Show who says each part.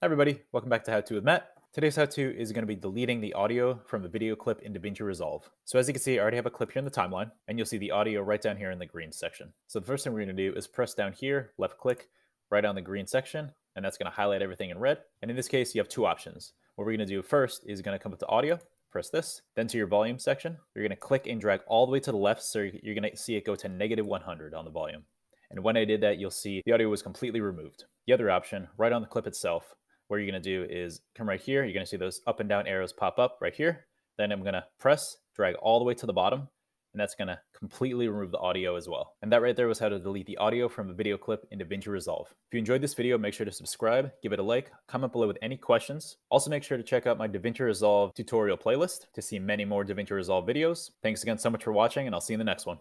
Speaker 1: Hi everybody, welcome back to How To with Matt. Today's how-to is going to be deleting the audio from the video clip in DaVinci Resolve. So as you can see, I already have a clip here in the timeline, and you'll see the audio right down here in the green section. So the first thing we're going to do is press down here, left click, right on the green section, and that's going to highlight everything in red. And in this case, you have two options. What we're going to do first is going to come up to audio, press this, then to your volume section, you're going to click and drag all the way to the left, so you're going to see it go to negative 100 on the volume. And when I did that, you'll see the audio was completely removed. The other option, right on the clip itself, what you're going to do is come right here. You're going to see those up and down arrows pop up right here. Then I'm going to press, drag all the way to the bottom, and that's going to completely remove the audio as well. And that right there was how to delete the audio from a video clip in DaVinci Resolve. If you enjoyed this video, make sure to subscribe, give it a like, comment below with any questions. Also make sure to check out my DaVinci Resolve tutorial playlist to see many more DaVinci Resolve videos. Thanks again so much for watching, and I'll see you in the next one.